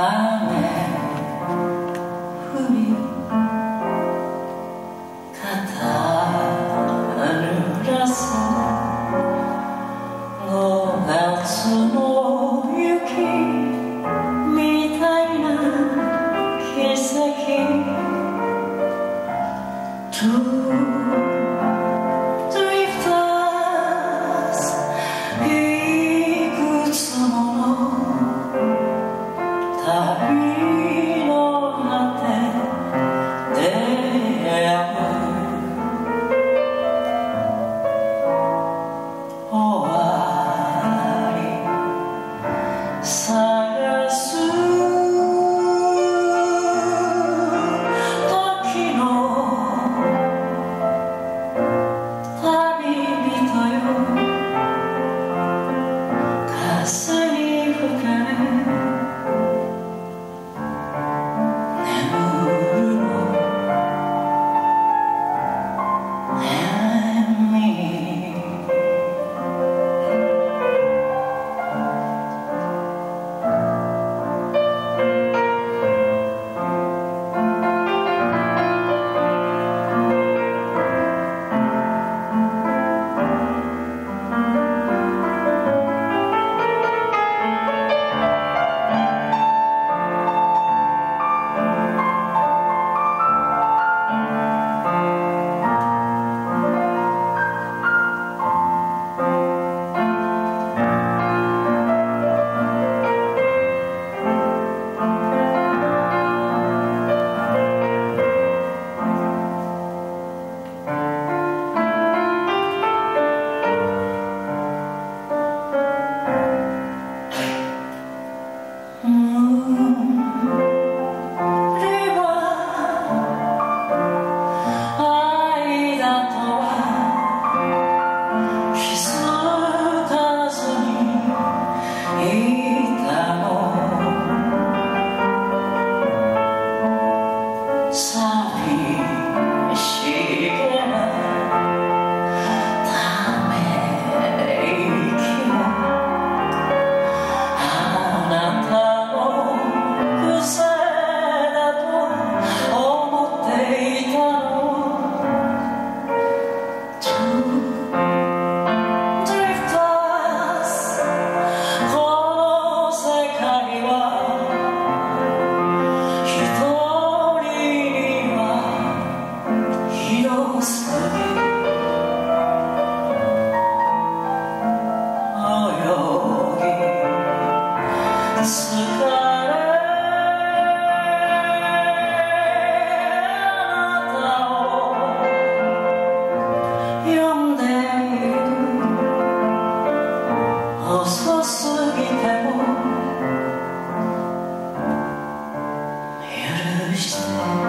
Ah. happy. first.